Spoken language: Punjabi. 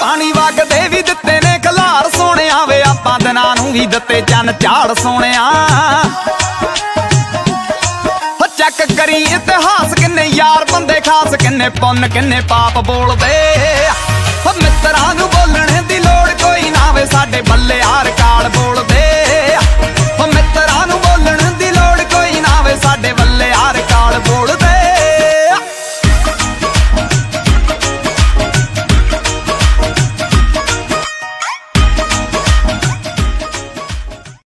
ਪਾਣੀ ਵਗਦੇ ਵੀ ਦਿੱਤੇ ਨੇ ਖਲਾਰ ਸੋਹਣਿਆ ਵੇ, ਆਪਾਂ ਦਿਨਾਂ ਨੂੰ ਵੀ ਦਿੱਤੇ ਚੰਨ ਝਾੜ ਸੋਹਣਿਆ। ਚੱਕ ਕਰੀ ਇਤਿਹਾਸ, ਕਿੰਨੇ ਯਾਰ ਬੰਦੇ ਖਾਸ, ਕਿੰਨੇ ਪੁੰਨ, ਕਿੰਨੇ ਪਾਪ ਬੋਲਦੇ। ਹੋ ਮਿੱਤਰਾਂ ਨੂੰ ਬੋਲਣ ਦੀ ਲੋੜ ਕੋਈ ਨਾ ਵੇ, ਸਾਡੇ ਬੱਲੇ ਹਾਰ ਕਾਲ ਬੋਲਦੇ। ਹੋ ਮਿੱਤਰਾਂ ਨੂੰ ਬੋਲਣ ਦੀ ਲੋੜ ਕੋਈ ਨਾ ਵੇ, ਸਾਡੇ ਬੱਲੇ ਹਾਰ ਕਾਲ ਬੋਲਦੇ।